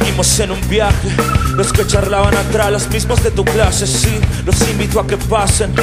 Vamos en un viaje, los que charlaban atrás, los mismos de tu clase, sí, los invito a que pasen.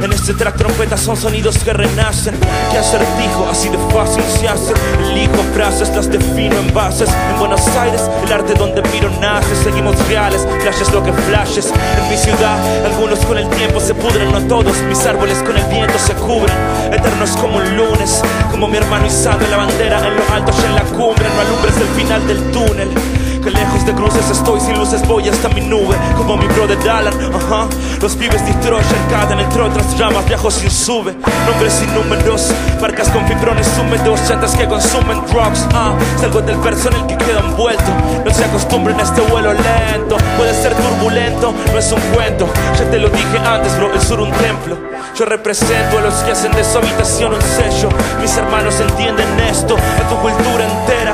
En este track trompetas son sonidos que renacen. Que acertijo, así de fácil se hace. Elijo frases, las defino en bases. En Buenos Aires, el arte donde miro nace. Seguimos reales, flashes lo que flashes. En mi ciudad, algunos con el tiempo se pudren, no todos. Mis árboles con el viento se cubren. Eternos como un lunes, como mi hermano en la bandera en lo alto y en la cumbre. No alumbres el final del túnel. Que lejos de cruces estoy, sin luces voy hasta mi nube Como mi brother Alan, ajá. Los pibes destroyan, caden entre otras ramas Viajo sin sube, nombres sin números Barcas con fibrones húmedos, chantas que consumen drugs ah. Salgo del verso en el que queda envuelto. No se acostumbren a este vuelo lento Puede ser turbulento, no es un cuento. Ya te lo dije antes, bro, el sur un templo. Yo represento a los que hacen de su habitación un sello. Mis hermanos entienden esto, a tu cultura entera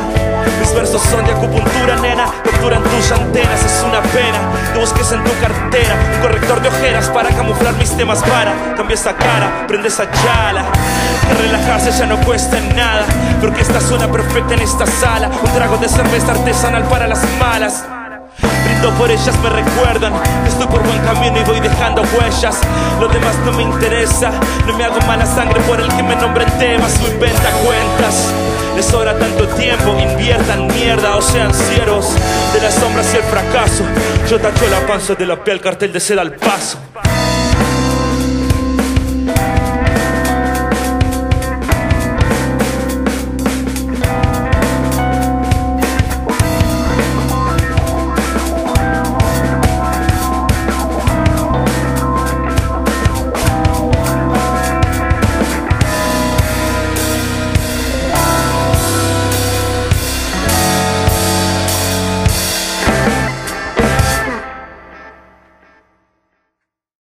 versos son de acupuntura, nena. Doctura en tus antenas, es una pena. Te busques en tu cartera un corrector de ojeras para camuflar mis temas. Para cambia esa cara, prende esa chala. Relajarse ya no cuesta nada. Porque esta suena perfecta en esta sala. Un trago de cerveza artesanal para las malas. Brindo por ellas, me recuerdan que estoy por buen camino y voy dejando huellas. Lo demás no me interesa, no me hago mala sangre por el que me nombre en temas o inventa cuentas. Les sobra tanto tiempo, inviertan mierda o sean cieros de las sombras y el fracaso. Yo tacho la panza de la piel, cartel de seda al paso.